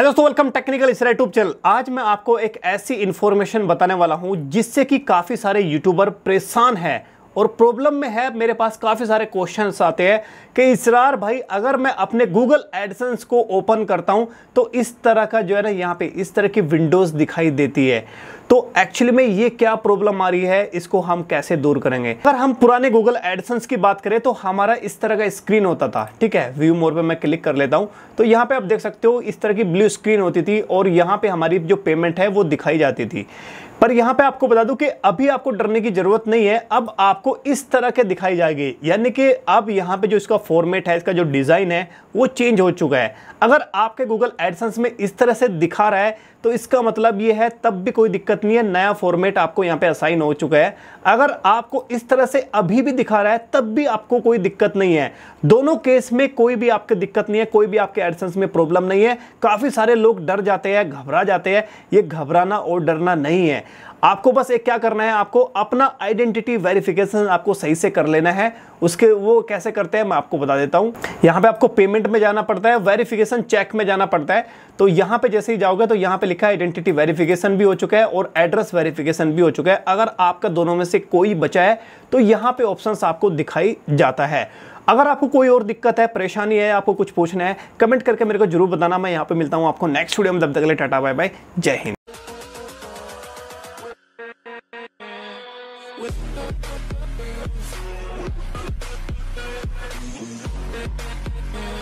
Hello दोस्तों welcome technical Israa YouTube channel आज मैं आपको एक ऐसी इन्फॉर्मेशन बताने वाला हूँ जिससे कि काफ़ी सारे यूट्यूबर परेशान हैं। और प्रॉब्लम में है, मेरे पास काफ़ी सारे क्वेश्चंस आते हैं कि इसरार भाई, अगर मैं अपने गूगल एडसेंस को ओपन करता हूँ तो इस तरह का जो है ना, यहाँ पे इस तरह की विंडोज़ दिखाई देती है। तो एक्चुअली में ये क्या प्रॉब्लम आ रही है, इसको हम कैसे दूर करेंगे? अगर हम पुराने गूगल एडसेंस की बात करें तो हमारा इस तरह का स्क्रीन होता था, ठीक है? व्यू मोर पे मैं क्लिक कर लेता हूँ। तो यहाँ पे आप देख सकते हो, इस तरह की ब्लू स्क्रीन होती थी और यहाँ पे हमारी जो पेमेंट है, वो दिखाई जाती थी। पर यहाँ पे आपको बता दूँ कि अभी आपको डरने की ज़रूरत नहीं है। अब आपको इस तरह के दिखाई जाएगी। यानी कि अब यहाँ पे जो इसका फॉर्मेट है, इसका जो डिज़ाइन है, वो चेंज हो चुका है। अगर आपके गूगल एडसेंस में इस तरह से दिखा रहा है तो इसका मतलब ये है, तब भी कोई दिक्कत नहीं है। नया फॉर्मेट आपको यहाँ पे असाइन हो चुका है। अगर आपको इस तरह से अभी भी दिखा रहा है, तब भी आपको कोई दिक्कत नहीं है। दोनों केस में कोई भी आपके दिक्कत नहीं है, कोई भी आपके एडसेंस में प्रॉब्लम नहीं है। काफ़ी सारे लोग डर जाते हैं, घबरा जाते हैं। ये घबराना और डरना नहीं है। आपको बस एक क्या करना है, आपको अपना आइडेंटिटी वेरिफिकेशन आपको सही से कर लेना है। उसके वो कैसे करते हैं, मैं आपको बता देता हूँ। यहाँ पे आपको पेमेंट में जाना पड़ता है वेरिफिकेशन चेक में जाना पड़ता है। तो यहाँ पे जैसे ही जाओगे तो यहाँ पे लिखा है आइडेंटिटी वेरिफिकेशन भी हो चुका है और एड्रेस वेरिफिकेशन भी हो चुका है। अगर आपका दोनों में से कोई बचा है तो यहाँ पे ऑप्शन आपको दिखाई जाता है। अगर आपको कोई और दिक्कत है, परेशानी है, आपको कुछ पूछना है कमेंट करके मेरे को ज़रूर बताना। मैं यहाँ पे मिलता हूँ आपको नेक्स्ट वीडियो में। तब तक टाटा बाय बाय जय हिंद। with